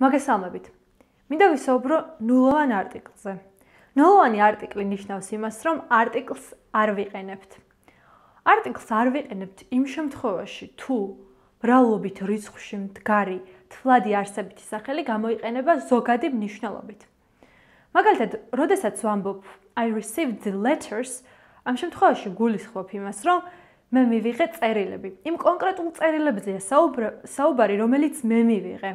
მოგესალმებით. მინდა ვისაუბრო ნულოვან არტიკლზე. ნულოვანი არტიკლი ნიშნავს იმას, რომ არტიკლს არ ვიყენებთ. არტიკლს არ ვიყენებთ იმ შემთხვევაში, თუ ბრალობით რიცხვში მდგარი თვლადი არსებითი სახელი გამოიყენება ზოგადი მნიშვნელობით. მაგალითად, როდესაც ვამბობ I received the letters, ამ შემთხვევაში გულისხმობ იმას, რომ მე მივიღე წერილები. იმ კონკრეტულ წერილებზეა საუბარი, რომელიც მე მივიღე.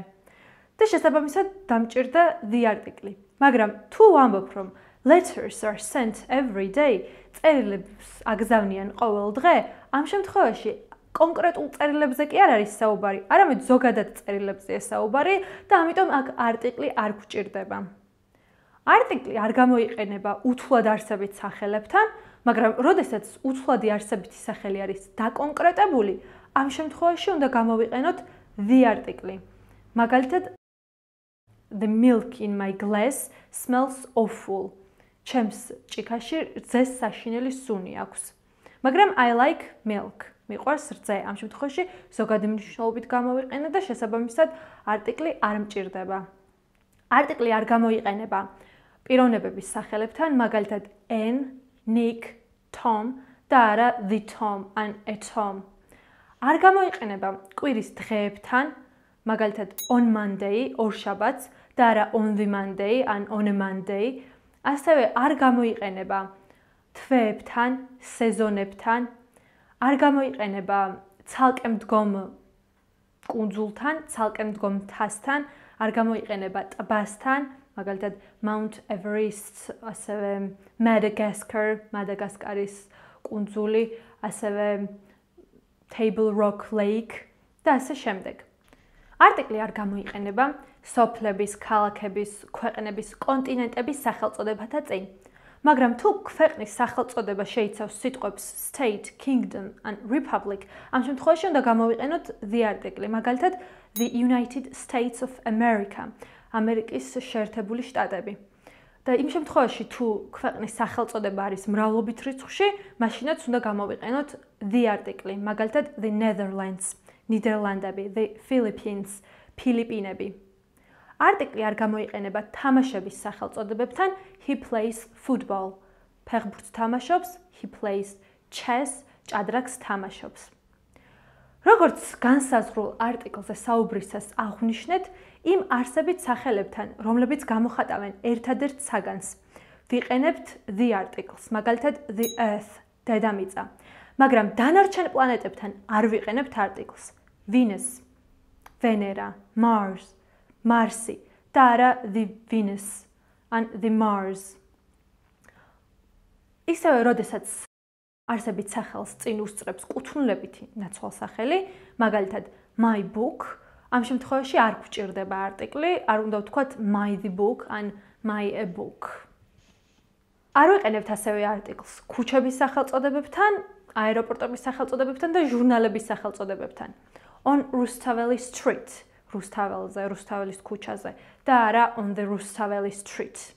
და შესაბამისად დამჭირდა the article. მაგრამ თუ ვამბობ რომ letters are sent every day, წერილებს აგზავნიან ყოველ დღე, ამ შემთხვევაში კონკრეტულ წერილებზე კი არ არის საუბარი, არამედ ზოგადად წერილებზეა საუბარი და ამიტომ აქ article არ გვჭირდება. article არ გამოიყენება უთვლად არსებით სახელებთან, მაგრამ როდესაც უთვლადი არსებითი სახელი არის დაკონკრეტებული, ამ შემთხვევაში უნდა გამოვიყენოთ the article. მაგალითად the milk in my glass smells awful. ჩემს ჭიქაში რძეს საშინელი სუნი აქვს. მაგრამ I like milk. მიყვარს რძე. ამ შემთხვევაში ზოგადი მნიშვნელობით გამოვიყენე და შესაბამისად არტიკლი არ მჭირდება. არტიკლი არ გამოიყენება პიროვნებების სახელებთან, მაგალითად N, Nick, Tom და არა the Tom and a Tom. არ გამოიყენება კვირის დღეებთან, მაგალითად on Monday, ორ შაბათს და არა on the Monday, ან on a Monday. ასევე არ გამოიყენება თვეებთან, სეზონებთან. არ გამოიყენება ცალკე მდგომ კუნძულთან, ცალკე მდგომ მთასთან, არ გამოიყენება ტბასთან, მაგალითად Mount Everest, ასევე Madagascar, Madagascar-ის კუნძული, ასევე Table Rock Lake და ასე შემდეგ. არტიკლი არ გამოიყენება სოფლების, ქალაქების, ქვეყნების, კონტინენტების სახელწოდებათა წინ. მაგრამ თუ ქვეყნის სახელწოდება შეიცავს სიტყვებს state, kingdom and republic, ამ შემთხვევაში უნდა გამოვიყენოთ the article, მაგალითად the United States of America, ამერიკის შეერთებული შტატები. და იმ შემთხვევაში თუ ქვეყნის სახელწოდება არის მრავლობით რიცხვში, მაშინაც უნდა გამოვიყენოთ the article, მაგალითად the Netherlands, ნიდერლანდები, the Philippines, ფილიპინები. არტიკლი არ გამოიყენება თამაშების სახელწოდებებთან he plays football ფეხბურთს თამაშობს he plays chess ჭადრაკს თამაშობს როგორც განსაზღვრულ არტიკლზე საუბრისას აღვნიშნეთ იმ არსებით სახელებთან რომლებიც გამოხატავენ ერთადერთ საგანს. ვიყენებთ the articles მაგალითად the earth დედამიწა. მაგრამ დანარჩენ პლანეტებთან არ ვიყენებთ articles. Venus venera mars მარსი და არა the Venus ან the Mars. ისევე, როდესაც არსებით სახელს წინ უსწრებს კუთვნილებითი ნაცვალსახელი, მაგალითად my book, ამ შემთხვევაში არ გვჭირდება არტიკლი, არ უნდა ვთქვათ my the book ან my a book. არ ვიყენებთ ასევე არტიკლს ქუჩების სახელწოდებებთან, აეროპორტების სახელწოდებებთან და ჟურნალების სახელწოდებებთან. on Rustaveli Street. რუსთაველზე, რუსთაველის ქუჩაზე და არა on the Rustaveli Street.